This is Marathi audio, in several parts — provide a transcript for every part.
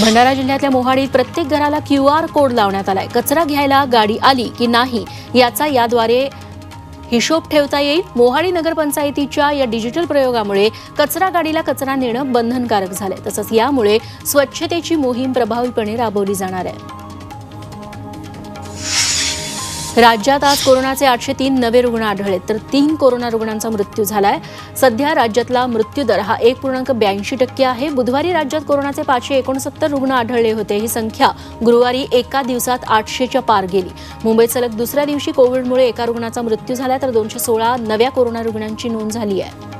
भंडारा जिल्ह्यातल्या मोहाडीत प्रत्येक घराला क्यू आर कोड लावण्यात आलाय. कचरा घ्यायला गाडी आली की नाही याचा याद्वारे हिशोब ठेवता येईल. मोहाडी नगरपंचायतीच्या या डिजिटल प्रयोगामुळे कचरा गाडीला कचरा नेणं बंधनकारक झालंय. तसंच यामुळे स्वच्छतेची मोहीम प्रभावीपणे राबवली जाणार आहे. राज्यात आज कोरोनाचे आठशे तीन नवे रुग्ण आढळले तर तीन कोरोना रुग्णांचा मृत्यू झालाय. सध्या राज्यातला मृत्यूदर हा एक पूर्णांक ब्याऐंशी टक्के आहे. बुधवारी राज्यात कोरोनाचे पाचशे एकोणसत्तर रुग्ण आढळले होते. ही संख्या गुरुवारी एका दिवसात आठशेच्या पार गेली. मुंबईत सलग दुसऱ्या दिवशी कोविडमुळे एका रुग्णाचा मृत्यू झाला तर दोनशे सोळा नव्या कोरोना रुग्णांची नोंद झाली आहे.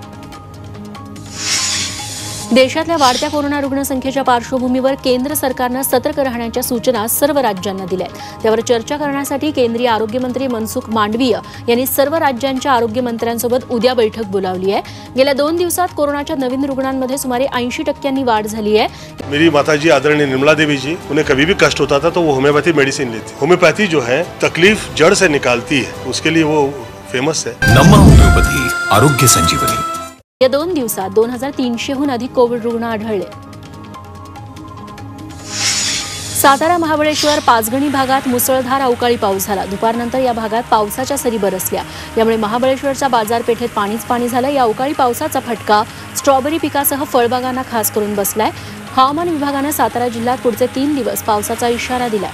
देशातल्या वाढत्या कोरोना रुग्णसंख्येच्या पार्श्वभूमीवर केंद्र सरकारनं सतर्क राहण्याच्या सूचना सर्व राज्यांना दिल्या आहेत. त्यावर चर्चा करण्यासाठी केंद्रीय आरोग्यमंत्री मनसुख मांडवीय यांनी सर्व राज्यांच्या आरोग्यमंत्र्यांसोबत उद्या बैठक बोलावली आहे. गेल्या दोन दिवसात कोरोनाच्या नवीन रुग्णांमध्ये सुमारे ऐंशी टक्क्यांनी वाढ झाली आहे. मेरी माताजी आदरणीय निर्मला देवीजी उन्हें कभी भी कष्ट होता था तो वो होमिओपॅथी मेडिसिन लेती होमिओपॅथी जो है तकलीफ जड़ से निकालती है। उसके लिए वो फेमस है। नमा होमिओपॅथी आरोग्य संजीवनी। या दोन दिवसात दोन हजार तीनशेहून अधिक कोविड रुग्ण आढळले. सातारा महाबळेश्वर पाचगणी भागात मुसळधार अवकाळी पाऊस झाला. दुपारनंतर या भागात पावसाच्या सरी बरसल्या. यामुळे महाबळेश्वरच्या बाजारपेठेत पाणीच पाणी झालं. या अवकाळी पावसाचा फटका स्ट्रॉबेरी पिकासह फळबागांना खास करून बसलाय. हवामान विभागानं सातारा जिल्ह्यात पुढचे तीन दिवस पावसाचा इशारा दिलाय.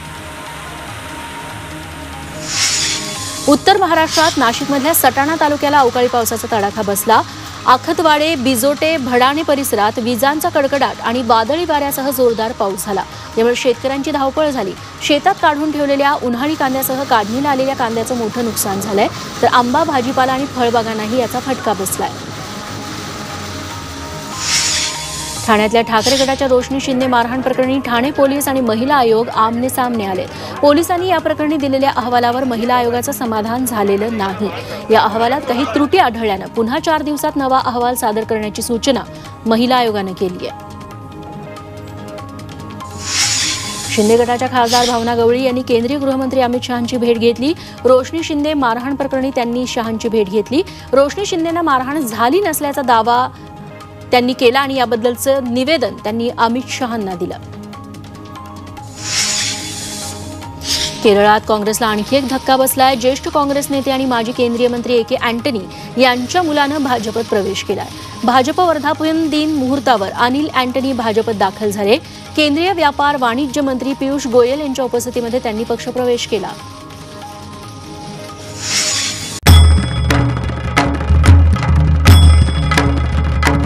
उत्तर महाराष्ट्रात नाशिकमधल्या सटाणा तालुक्याला अवकाळी पावसाचा तडाखा बसला. आखतवाडे बिजोटे भडाणे परिसरात विजांचा कडकडाट आणि वादळी वाऱ्यासह जोरदार पाऊस झाला. यामुळे शेतकऱ्यांची धावपळ झाली. शेतात काढून ठेवलेल्या उन्हाळी कांद्यासह काढणीला आलेल्या कांद्याचं मोठं नुकसान झालंय. तर आंबा भाजीपाला आणि फळबागांनाही याचा फटका बसलाय. ठाण्यातल्या ठाकरे गटाच्या रोशनी शिंदे मारहाण प्रकरणी ठाणे पोलीस आणि महिला आयोग आमने सामने आले. पोलिसांनी या प्रकरणी दिलेल्या अहवालावर महिला आयोगाचं समाधान झालेलं नाही. या अहवालात काही त्रुटी आढळल्यानं पुन्हा चार दिवसात नवा अहवाल सादर करण्याची सूचना महिला आयोगानं केली आहे. शिंदे गटाच्या खासदार भावना गवळी यांनी केंद्रीय गृहमंत्री अमित शहांची भेट घेतली. रोशनी शिंदे मारहाण प्रकरणी त्यांनी शहांची भेट घेतली. रोशनी शिंदेना मारहाण झाली नसल्याचा दावा त्यांनी केला आणि याबद्दलचं निवेदन त्यांनी अमित शहांना दिलं. केरळात काँग्रेसला आणखी एक धक्का बसलाय. ज्येष्ठ काँग्रेस नेते आणि माजी केंद्रीय मंत्री ए के अँटनी यांच्या मुलानं भाजपत प्रवेश केलाय. भाजप वर्धापन दिन मुहूर्तावर अनिल अँटनी भाजपत दाखल झाले. केंद्रीय व्यापार वाणिज्य मंत्री पियुष गोयल यांच्या उपस्थितीमध्ये त्यांनी पक्षप्रवेश केला.